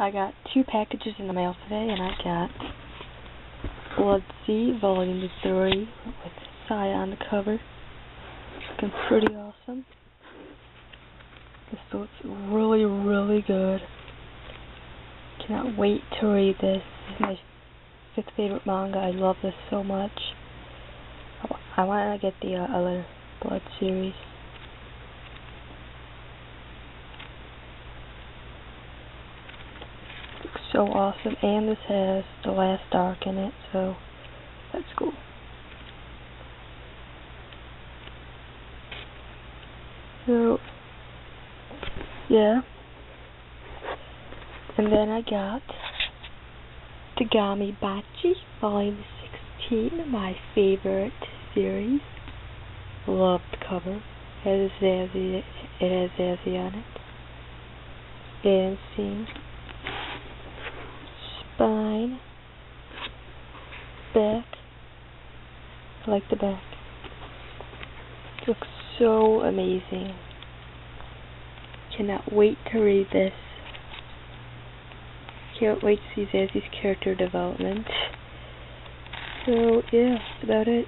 I got two packages in the mail today, and I got Blood-C Volume 3 with Saya on the cover. Looking pretty awesome. This looks really, really good. Cannot wait to read this. This is my fifth favorite manga. I love this so much. I want to get the uh, other Blood series. So awesome. And this has the last arc in it, so that's cool. So, yeah. And then I got Tegami Bachi, Volume 16, my favorite series. Love the cover. It has Zazie, it has Zazie on it. And spine, back. I like the back. It looks so amazing. Cannot wait to read this. Can't wait to see Zazie's character development. So, yeah, that's about it.